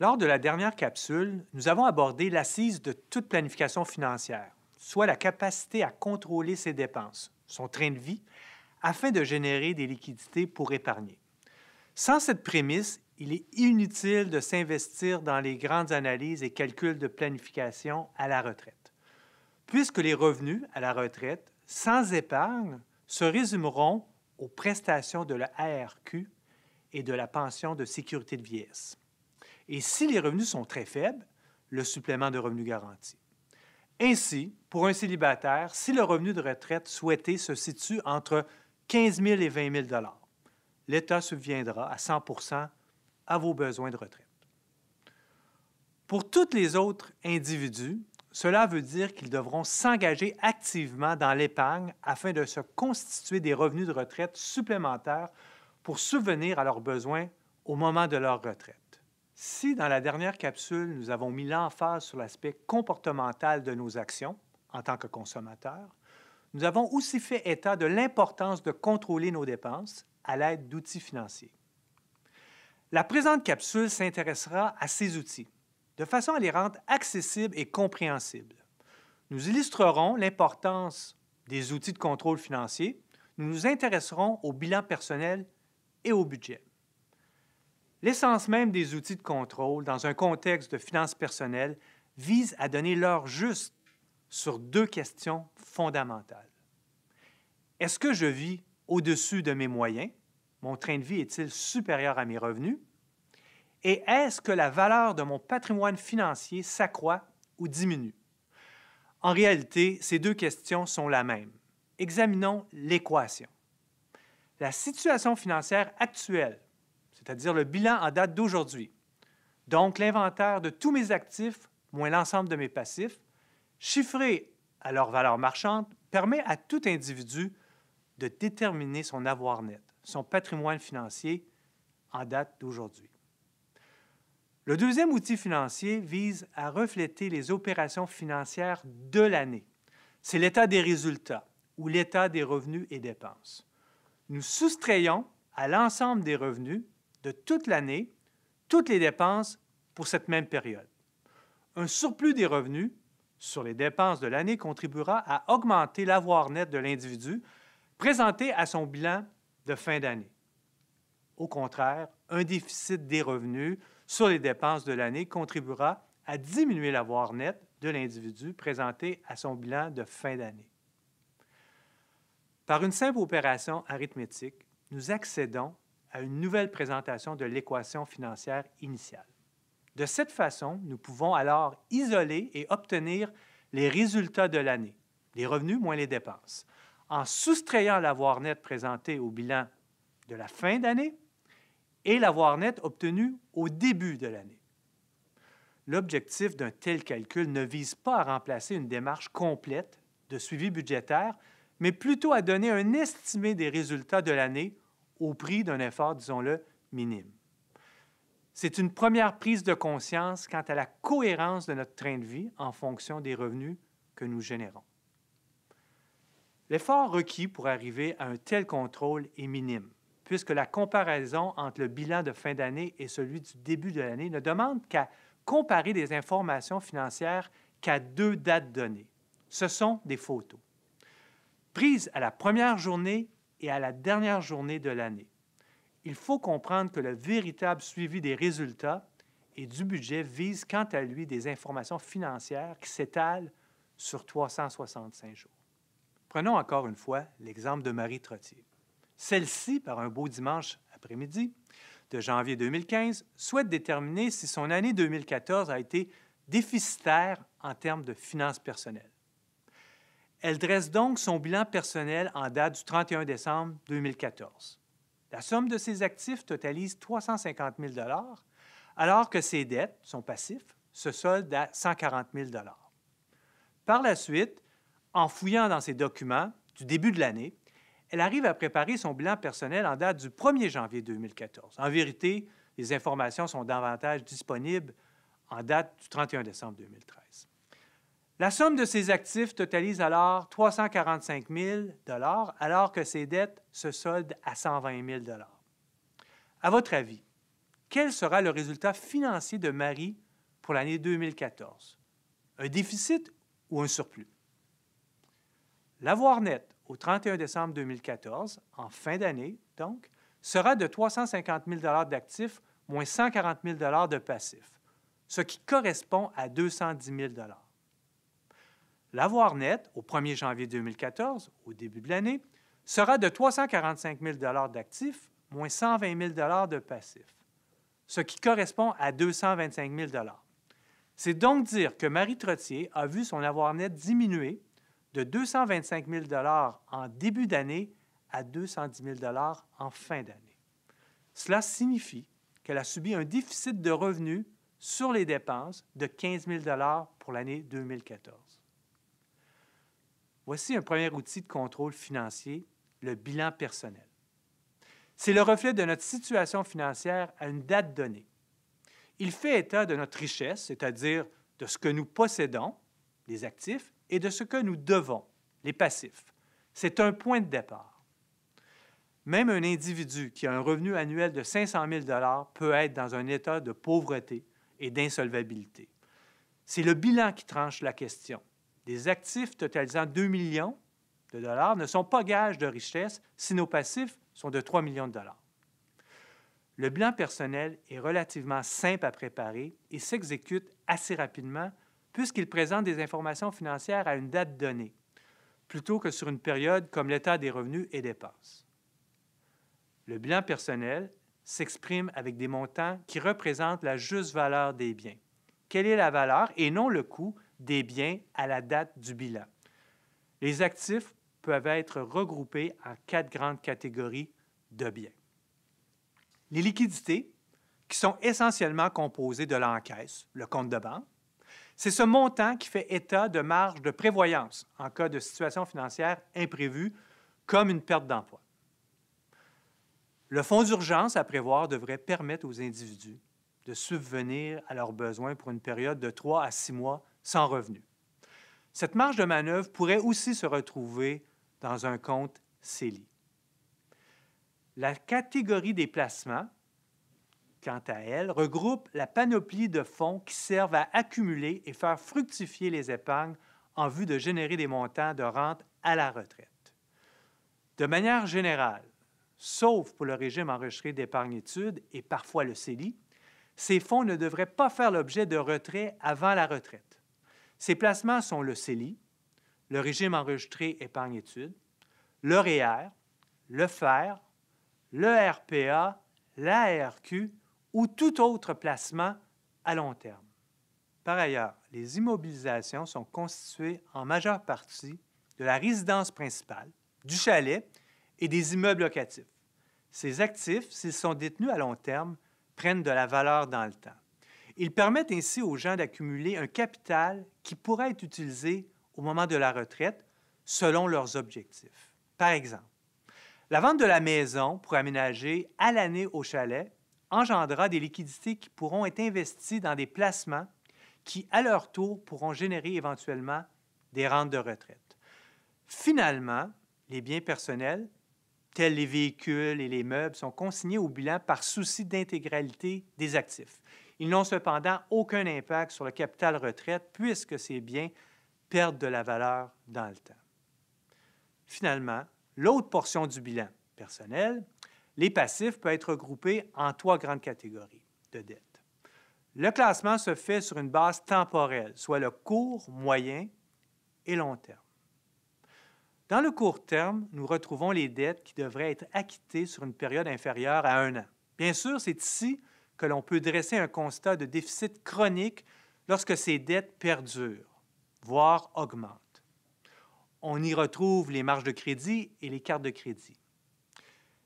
Lors de la dernière capsule, nous avons abordé l'assise de toute planification financière, soit la capacité à contrôler ses dépenses, son train de vie, afin de générer des liquidités pour épargner. Sans cette prémisse, il est inutile de s'investir dans les grandes analyses et calculs de planification à la retraite, puisque les revenus à la retraite sans épargne se résumeront aux prestations de la ARQ et de la pension de sécurité de vieillesse. Et si les revenus sont très faibles, le supplément de revenu garanti. Ainsi, pour un célibataire, si le revenu de retraite souhaité se situe entre 15 000 et 20 000 l'État subviendra à 100% à vos besoins de retraite. Pour tous les autres individus, cela veut dire qu'ils devront s'engager activement dans l'épargne afin de se constituer des revenus de retraite supplémentaires pour subvenir à leurs besoins au moment de leur retraite. Si dans la dernière capsule, nous avons mis l'emphase sur l'aspect comportemental de nos actions en tant que consommateurs, nous avons aussi fait état de l'importance de contrôler nos dépenses à l'aide d'outils financiers. La présente capsule s'intéressera à ces outils, de façon à les rendre accessibles et compréhensibles. Nous illustrerons l'importance des outils de contrôle financier, nous nous intéresserons au bilan personnel et au budget. L'essence même des outils de contrôle dans un contexte de finances personnelles vise à donner l'heure juste sur deux questions fondamentales. Est-ce que je vis au-dessus de mes moyens? Mon train de vie est-il supérieur à mes revenus? Et est-ce que la valeur de mon patrimoine financier s'accroît ou diminue? En réalité, ces deux questions sont la même. Examinons l'équation. La situation financière actuelle c'est-à-dire le bilan en date d'aujourd'hui. Donc l'inventaire de tous mes actifs, moins l'ensemble de mes passifs, chiffré à leur valeur marchande, permet à tout individu de déterminer son avoir net, son patrimoine financier en date d'aujourd'hui. Le deuxième outil financier vise à refléter les opérations financières de l'année. C'est l'état des résultats ou l'état des revenus et dépenses. Nous soustrayons à l'ensemble des revenus de toute l'année toutes les dépenses pour cette même période. Un surplus des revenus sur les dépenses de l'année contribuera à augmenter l'avoir net de l'individu présenté à son bilan de fin d'année. Au contraire, un déficit des revenus sur les dépenses de l'année contribuera à diminuer l'avoir net de l'individu présenté à son bilan de fin d'année. Par une simple opération arithmétique, nous accédons à une nouvelle présentation de l'équation financière initiale. De cette façon, nous pouvons alors isoler et obtenir les résultats de l'année, les revenus moins les dépenses, en soustrayant l'avoir net présenté au bilan de la fin d'année et l'avoir net obtenu au début de l'année. L'objectif d'un tel calcul ne vise pas à remplacer une démarche complète de suivi budgétaire, mais plutôt à donner un estimé des résultats de l'année au prix d'un effort, disons-le, minime. C'est une première prise de conscience quant à la cohérence de notre train de vie en fonction des revenus que nous générons. L'effort requis pour arriver à un tel contrôle est minime, puisque la comparaison entre le bilan de fin d'année et celui du début de l'année ne demande qu'à comparer des informations financières qu'à deux dates données. Ce sont des photos. Prises à la première journée et à la dernière journée de l'année. Il faut comprendre que le véritable suivi des résultats et du budget vise quant à lui des informations financières qui s'étalent sur 365 jours. Prenons encore une fois l'exemple de Marie Trottier. Celle-ci, par un beau dimanche après-midi de janvier 2015, souhaite déterminer si son année 2014 a été déficitaire en termes de finances personnelles. Elle dresse donc son bilan personnel en date du 31 décembre 2014. La somme de ses actifs totalise 350 000 alors que ses dettes, son passif, se soldent à 140 000 Par la suite, en fouillant dans ses documents du début de l'année, elle arrive à préparer son bilan personnel en date du 1er janvier 2014. En vérité, les informations sont davantage disponibles en date du 31 décembre 2013. La somme de ses actifs totalise alors 345 000 alors que ses dettes se soldent à 120 000 À votre avis, quel sera le résultat financier de Marie pour l'année 2014? Un déficit ou un surplus? L'avoir net au 31 décembre 2014, en fin d'année donc, sera de 350 000 d'actifs moins 140 000 de passifs, ce qui correspond à 210 000 L'avoir net au 1er janvier 2014, au début de l'année, sera de 345 000 d'actifs moins 120 000 de passifs, ce qui correspond à 225 000 C'est donc dire que Marie Trottier a vu son avoir net diminuer de 225 000 en début d'année à 210 000 en fin d'année. Cela signifie qu'elle a subi un déficit de revenus sur les dépenses de 15 000 pour l'année 2014. Voici un premier outil de contrôle financier, le bilan personnel. C'est le reflet de notre situation financière à une date donnée. Il fait état de notre richesse, c'est-à-dire de ce que nous possédons, les actifs, et de ce que nous devons, les passifs. C'est un point de départ. Même un individu qui a un revenu annuel de 500 000 peut être dans un état de pauvreté et d'insolvabilité. C'est le bilan qui tranche la question. Des actifs totalisant 2 millions de dollars ne sont pas gages de richesse si nos passifs sont de 3 millions de dollars. Le bilan personnel est relativement simple à préparer et s'exécute assez rapidement puisqu'il présente des informations financières à une date donnée, plutôt que sur une période comme l'état des revenus et dépenses. Le bilan personnel s'exprime avec des montants qui représentent la juste valeur des biens. Quelle est la valeur et non le coût des biens à la date du bilan? Les actifs peuvent être regroupés en quatre grandes catégories de biens. Les liquidités, qui sont essentiellement composées de l'encaisse, le compte de banque, c'est ce montant qui fait état de marge de prévoyance en cas de situation financière imprévue, comme une perte d'emploi. Le fonds d'urgence à prévoir devrait permettre aux individus de subvenir à leurs besoins pour une période de trois à six mois sans revenu. Cette marge de manœuvre pourrait aussi se retrouver dans un compte CELI. La catégorie des placements quant à elle, regroupe la panoplie de fonds qui servent à accumuler et faire fructifier les épargnes en vue de générer des montants de rente à la retraite. De manière générale, sauf pour le régime enregistré d'épargne-études et parfois le CELI, ces fonds ne devraient pas faire l'objet de retrait avant la retraite. Ces placements sont le CELI, le régime enregistré épargne-études, le REER, le FER, le RPA, l'ARQ ou tout autre placement à long terme. Par ailleurs, les immobilisations sont constituées en majeure partie de la résidence principale, du chalet et des immeubles locatifs. Ces actifs, s'ils sont détenus à long terme, prennent de la valeur dans le temps. Ils permettent ainsi aux gens d'accumuler un capital qui pourrait être utilisé au moment de la retraite selon leurs objectifs. Par exemple, la vente de la maison pour aménager à l'année au chalet engendra des liquidités qui pourront être investies dans des placements qui, à leur tour, pourront générer éventuellement des rentes de retraite. Finalement, les biens personnels, tels les véhicules et les meubles, sont consignés au bilan par souci d'intégralité des actifs. Ils n'ont cependant aucun impact sur le capital retraite puisque ces biens perdent de la valeur dans le temps. Finalement, l'autre portion du bilan personnel les passifs peuvent être regroupés en trois grandes catégories de dettes. Le classement se fait sur une base temporelle, soit le court, moyen et long terme. Dans le court terme, nous retrouvons les dettes qui devraient être acquittées sur une période inférieure à un an. Bien sûr, c'est ici que l'on peut dresser un constat de déficit chronique lorsque ces dettes perdurent, voire augmentent. On y retrouve les marges de crédit et les cartes de crédit.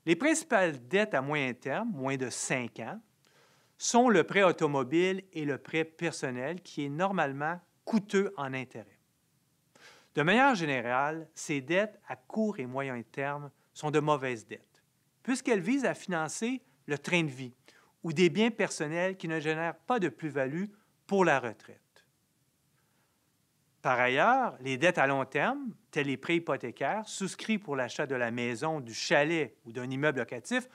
Les principales dettes à moyen terme, moins de 5 ans, sont le prêt automobile et le prêt personnel qui est normalement coûteux en intérêt. De manière générale, ces dettes à court et moyen terme sont de mauvaises dettes, puisqu'elles visent à financer le train de vie ou des biens personnels qui ne génèrent pas de plus-value pour la retraite. Par ailleurs, les dettes à long terme, tels les prêts hypothécaires souscrits pour l'achat de la maison, du chalet ou d'un immeuble locatif,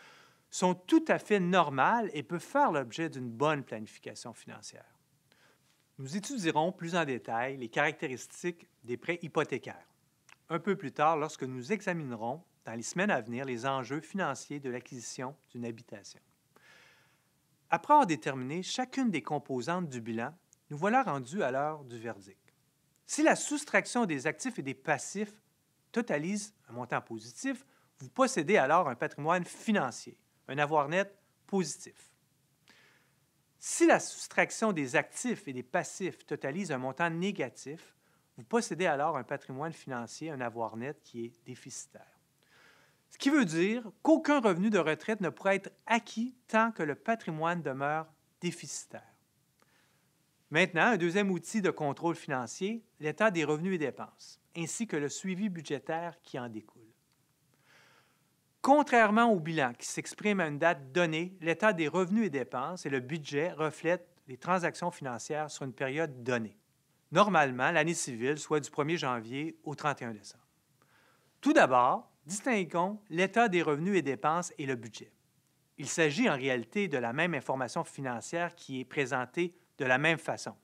sont tout à fait normales et peuvent faire l'objet d'une bonne planification financière. Nous étudierons plus en détail les caractéristiques des prêts hypothécaires un peu plus tard lorsque nous examinerons dans les semaines à venir les enjeux financiers de l'acquisition d'une habitation. Après avoir déterminé chacune des composantes du bilan, nous voilà rendus à l'heure du verdict. Si la soustraction des actifs et des passifs totalise un montant positif, vous possédez alors un patrimoine financier, un avoir net positif. Si la soustraction des actifs et des passifs totalise un montant négatif, vous possédez alors un patrimoine financier, un avoir net qui est déficitaire. Ce qui veut dire qu'aucun revenu de retraite ne pourra être acquis tant que le patrimoine demeure déficitaire. Maintenant, un deuxième outil de contrôle financier, l'état des revenus et dépenses, ainsi que le suivi budgétaire qui en découle. Contrairement au bilan qui s'exprime à une date donnée, l'état des revenus et dépenses et le budget reflètent les transactions financières sur une période donnée. Normalement, l'année civile soit du 1er janvier au 31 décembre. Tout d'abord, distinguons l'état des revenus et dépenses et le budget. Il s'agit en réalité de la même information financière qui est présentée de la même façon.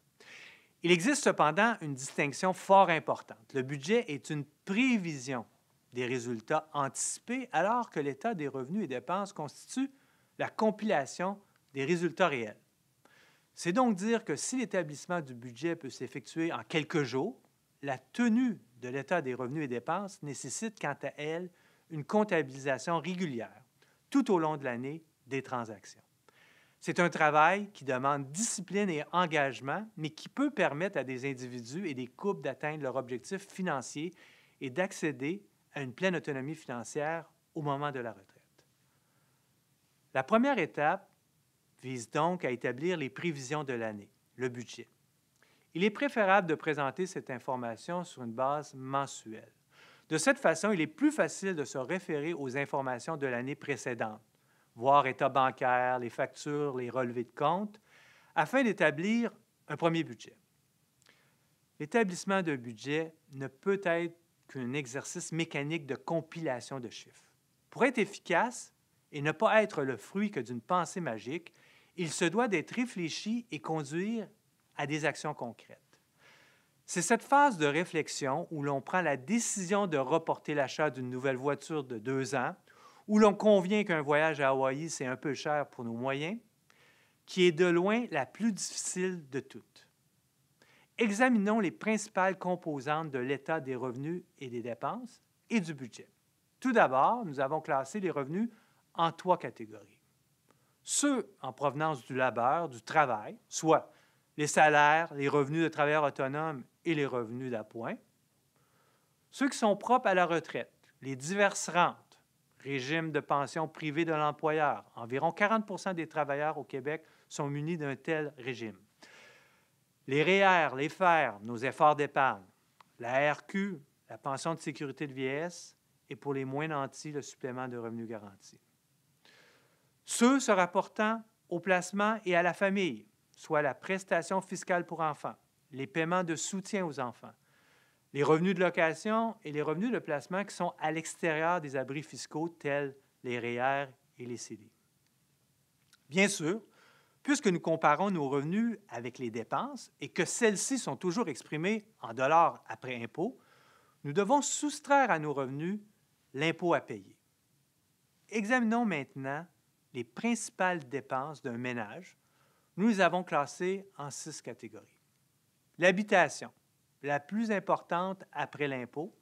Il existe cependant une distinction fort importante. Le budget est une prévision des résultats anticipés alors que l'état des revenus et dépenses constitue la compilation des résultats réels. C'est donc dire que si l'établissement du budget peut s'effectuer en quelques jours, la tenue de l'état des revenus et dépenses nécessite quant à elle une comptabilisation régulière tout au long de l'année des transactions. C'est un travail qui demande discipline et engagement, mais qui peut permettre à des individus et des couples d'atteindre leur objectif financier et d'accéder à une pleine autonomie financière au moment de la retraite. La première étape vise donc à établir les prévisions de l'année, le budget. Il est préférable de présenter cette information sur une base mensuelle. De cette façon, il est plus facile de se référer aux informations de l'année précédente, voir état bancaire, les factures, les relevés de compte, afin d'établir un premier budget. L'établissement d'un budget ne peut être qu'un exercice mécanique de compilation de chiffres. Pour être efficace et ne pas être le fruit que d'une pensée magique, il se doit d'être réfléchi et conduire à des actions concrètes. C'est cette phase de réflexion où l'on prend la décision de reporter l'achat d'une nouvelle voiture de deux ans, où l'on convient qu'un voyage à Hawaï, c'est un peu cher pour nos moyens, qui est de loin la plus difficile de toutes. Examinons les principales composantes de l'état des revenus et des dépenses et du budget. Tout d'abord, nous avons classé les revenus en trois catégories ceux en provenance du labeur, du travail, soit les salaires, les revenus de travailleurs autonomes et les revenus d'appoint, ceux qui sont propres à la retraite, les diverses rentes, régime de pension privé de l'employeur. Environ 40% des travailleurs au Québec sont munis d'un tel régime. Les REER, les FER, nos efforts d'épargne, la RQ, la pension de sécurité de vieillesse et pour les moins nantis, le supplément de revenus garanti ceux se rapportant au placement et à la famille, soit la prestation fiscale pour enfants, les paiements de soutien aux enfants, les revenus de location et les revenus de placement qui sont à l'extérieur des abris fiscaux tels les REER et les CD. Bien sûr, puisque nous comparons nos revenus avec les dépenses et que celles-ci sont toujours exprimées en dollars après impôt, nous devons soustraire à nos revenus l'impôt à payer. Examinons maintenant les principales dépenses d'un ménage, nous les avons classées en six catégories. L'habitation, la plus importante après l'impôt,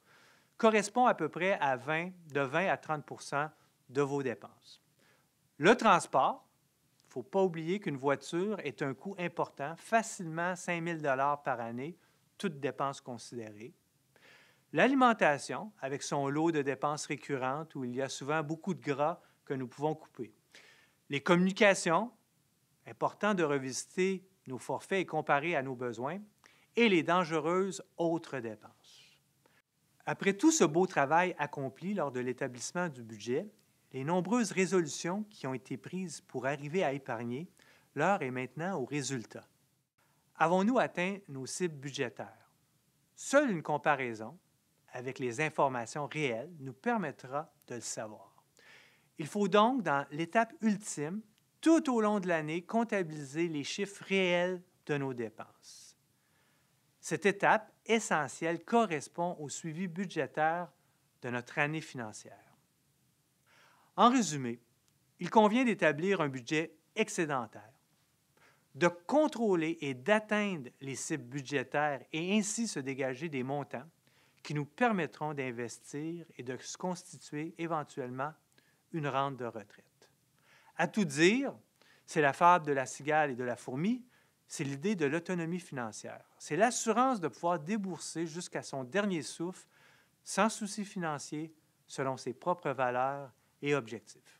correspond à peu près à 20, de 20 à 30% de vos dépenses. Le transport, il ne faut pas oublier qu'une voiture est un coût important, facilement 5 000 par année, toutes dépenses considérées. L'alimentation, avec son lot de dépenses récurrentes où il y a souvent beaucoup de gras que nous pouvons couper. Les communications, important de revisiter nos forfaits et comparer à nos besoins, et les dangereuses autres dépenses. Après tout ce beau travail accompli lors de l'établissement du budget, les nombreuses résolutions qui ont été prises pour arriver à épargner, l'heure est maintenant au résultat. Avons-nous atteint nos cibles budgétaires? Seule une comparaison avec les informations réelles nous permettra de le savoir. Il faut donc, dans l'étape ultime, tout au long de l'année, comptabiliser les chiffres réels de nos dépenses. Cette étape essentielle correspond au suivi budgétaire de notre année financière. En résumé, il convient d'établir un budget excédentaire, de contrôler et d'atteindre les cibles budgétaires et ainsi se dégager des montants qui nous permettront d'investir et de se constituer éventuellement une rente de retraite. À tout dire, c'est la fable de la cigale et de la fourmi, c'est l'idée de l'autonomie financière. C'est l'assurance de pouvoir débourser jusqu'à son dernier souffle sans souci financier selon ses propres valeurs et objectifs.